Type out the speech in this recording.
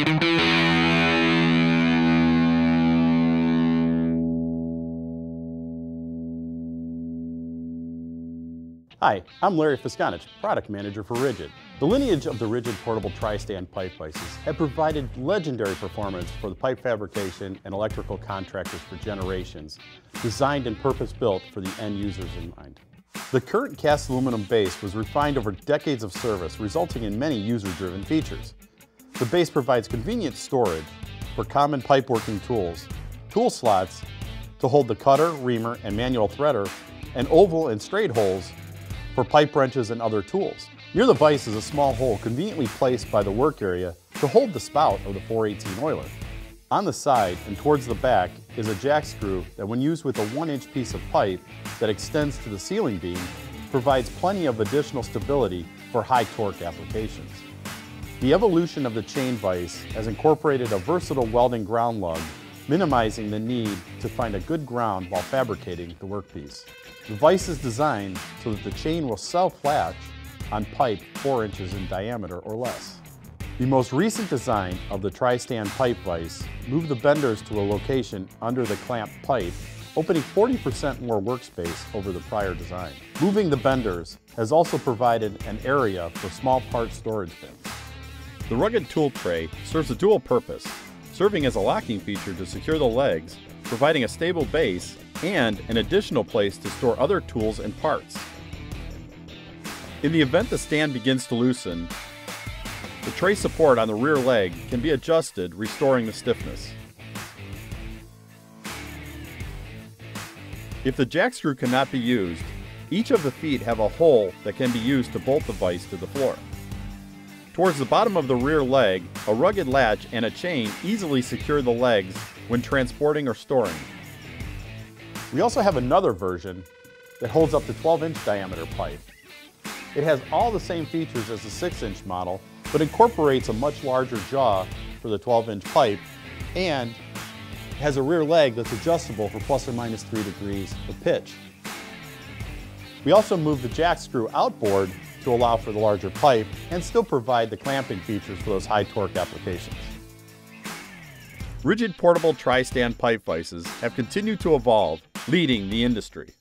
Hi, I'm Larry Fiskanich, Product Manager for RIDGID. The lineage of the RIDGID portable tri-stand pipe vices have provided legendary performance for the pipe fabrication and electrical contractors for generations, designed and purpose-built for the end users in mind. The current cast aluminum base was refined over decades of service, resulting in many user-driven features. The base provides convenient storage for common pipe working tools, tool slots to hold the cutter, reamer, and manual threader, and oval and straight holes for pipe wrenches and other tools. Near the vise is a small hole conveniently placed by the work area to hold the spout of the 418 oiler. On the side and towards the back is a jack screw that when used with a one inch piece of pipe that extends to the ceiling beam provides plenty of additional stability for high torque applications. The evolution of the chain vise has incorporated a versatile welding ground lug, minimizing the need to find a good ground while fabricating the workpiece. The vise is designed so that the chain will self-latch on pipe 4 inches in diameter or less. The most recent design of the tri-stand pipe vise moved the benders to a location under the clamp pipe, opening 40% more workspace over the prior design. Moving the benders has also provided an area for small part storage bins. The rugged tool tray serves a dual purpose, serving as a locking feature to secure the legs, providing a stable base and an additional place to store other tools and parts. In the event the stand begins to loosen, the tray support on the rear leg can be adjusted, restoring the stiffness. If the jack screw cannot be used, each of the feet have a hole that can be used to bolt the vise to the floor. Towards the bottom of the rear leg, a rugged latch and a chain easily secure the legs when transporting or storing. We also have another version that holds up to 12 inch diameter pipe. It has all the same features as the 6 inch model, but incorporates a much larger jaw for the 12 inch pipe and has a rear leg that's adjustable for plus or minus 3 degrees of pitch. We also moved the jack screw outboard to allow for the larger pipe and still provide the clamping features for those high torque applications. RIDGID portable tri-stand pipe vices have continued to evolve, leading the industry.